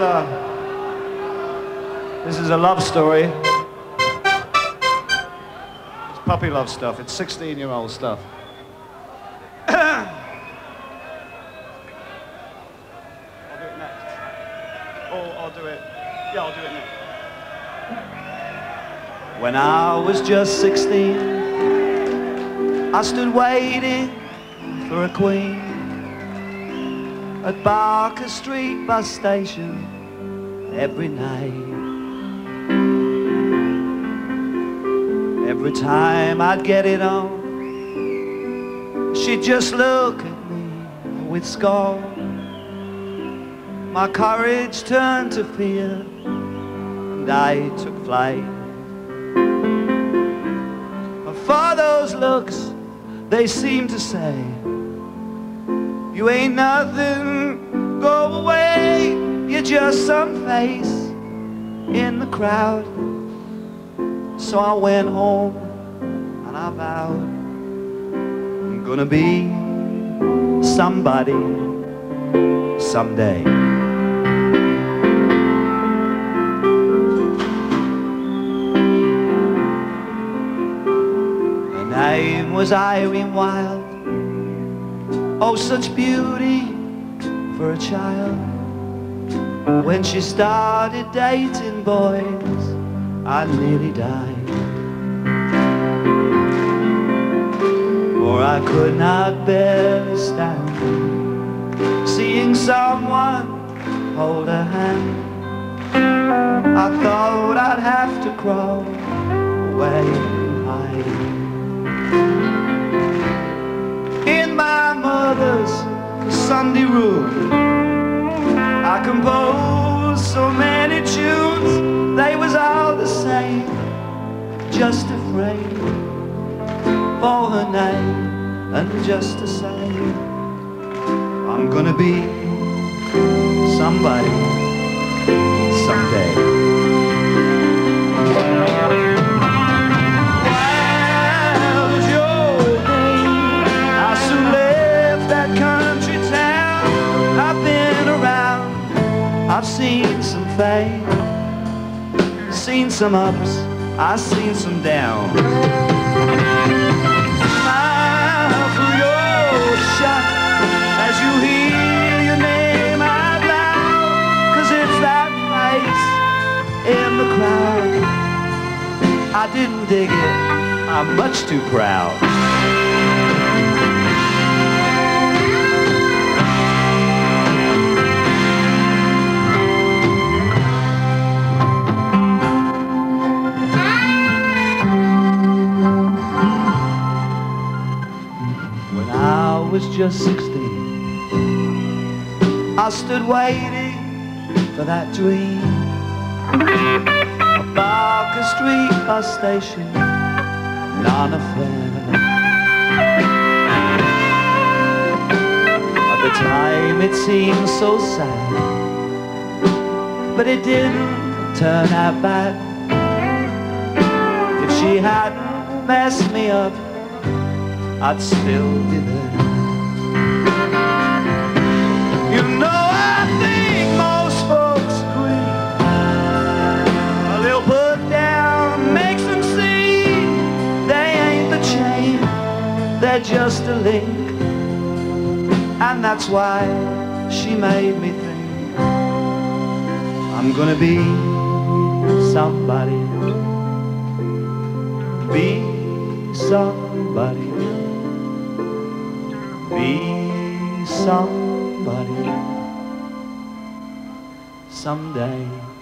Uh, is a love story. It's puppy love stuff. It's 16-year-old stuff. I'll do it next. Or I'll do it. Yeah, I'll do it next. When I was just 16, I stood waiting for a queen at Barker Street bus station every night. Every time I'd get it on, she'd just look at me with scorn. My courage turned to fear, and I took flight. But for those looks, they seemed to say, You ain't nothing, go away, you're just some face in the crowd. So I went home and I vowed I'm gonna be somebody someday. Her name was Irene Wilde. Oh, such beauty for a child. When she started dating boys, I nearly died. For I could not bear to stand seeing someone hold her hand. I thought I'd have to crawl away and hide. Sunday room, I composed so many tunes, they was all the same, just afraid for her name, and just to say, I'm gonna be somebody someday. Some seen some ups, I've seen some downs. Smile through your shot as you hear your name out loud, 'cause it's that face in the crowd. I didn't dig it, I'm much too proud. Was just 16, I stood waiting for that dream. A Barker Street bus station, non-affair. At the time it seemed so sad, but it didn't turn out bad. If she hadn't messed me up, I'd still be there. Just a link. And that's why she made me think I'm gonna be somebody. Be somebody be somebody someday.